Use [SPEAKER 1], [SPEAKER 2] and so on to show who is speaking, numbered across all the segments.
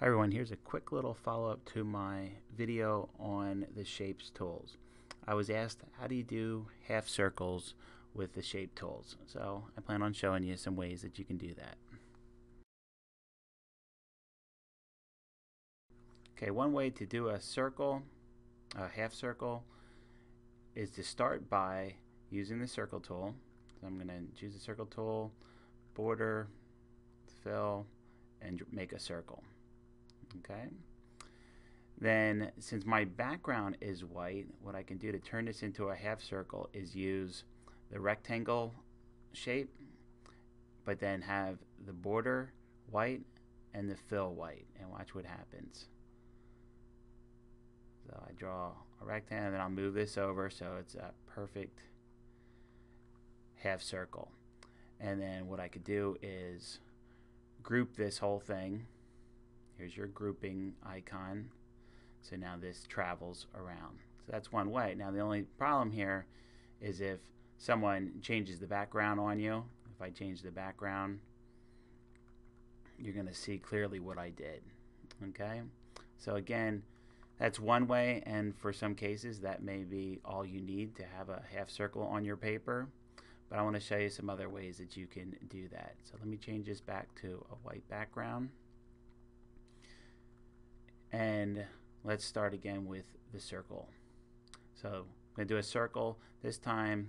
[SPEAKER 1] Hi everyone, here's a quick little follow-up to my video on the shapes tools. I was asked how do you do half circles with the shape tools so I plan on showing you some ways that you can do that. Okay, one way to do a circle, a half circle, is to start by using the circle tool. So I'm going to choose the circle tool, border, fill, and make a circle okay? Then since my background is white what I can do to turn this into a half circle is use the rectangle shape but then have the border white and the fill white and watch what happens. So I draw a rectangle and then I'll move this over so it's a perfect half circle. And then what I could do is group this whole thing Here's your grouping icon. So now this travels around. So that's one way. Now the only problem here is if someone changes the background on you. If I change the background, you're going to see clearly what I did. Okay? So again, that's one way, and for some cases, that may be all you need to have a half circle on your paper. But I want to show you some other ways that you can do that. So let me change this back to a white background. And let's start again with the circle. So I'm going to do a circle. This time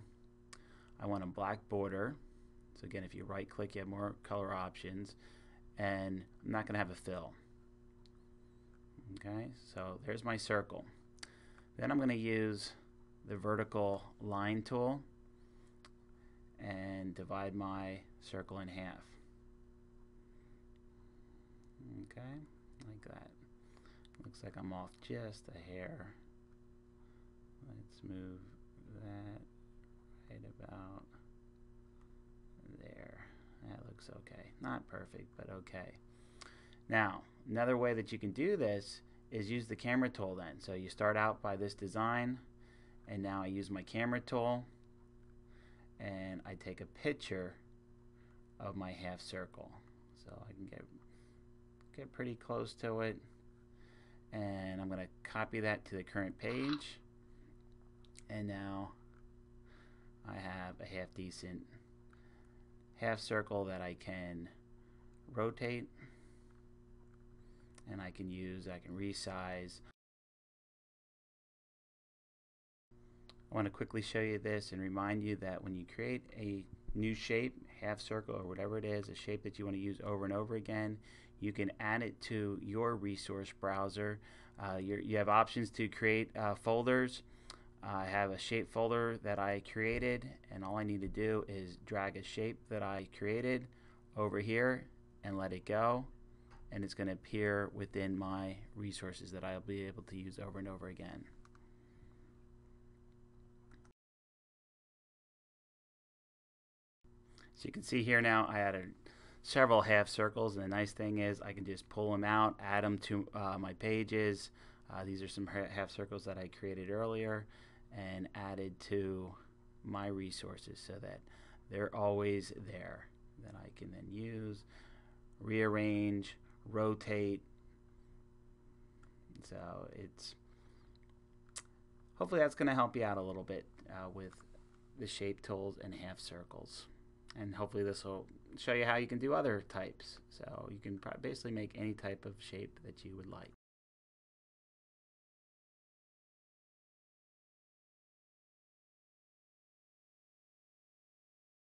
[SPEAKER 1] I want a black border. So again, if you right click, you have more color options. And I'm not going to have a fill. Okay, so there's my circle. Then I'm going to use the vertical line tool and divide my circle in half. Okay, like that. Looks like I'm off just a hair. Let's move that right about there. That looks okay. Not perfect, but okay. Now, another way that you can do this is use the camera tool then. So you start out by this design, and now I use my camera tool, and I take a picture of my half circle. So I can get get pretty close to it and I'm going to copy that to the current page. And now I have a half decent half circle that I can rotate. And I can use I can resize. I want to quickly show you this and remind you that when you create a new shape half circle or whatever it is a shape that you want to use over and over again you can add it to your resource browser. Uh, you have options to create uh, folders. I have a shape folder that I created and all I need to do is drag a shape that I created over here and let it go and it's going to appear within my resources that I'll be able to use over and over again. So you can see here now I added several half circles and the nice thing is I can just pull them out add them to uh, my pages. Uh, these are some half circles that I created earlier and added to my resources so that they're always there that I can then use rearrange rotate. So it's hopefully that's going to help you out a little bit uh, with the shape tools and half circles and hopefully this will show you how you can do other types. So you can basically make any type of shape that you would like.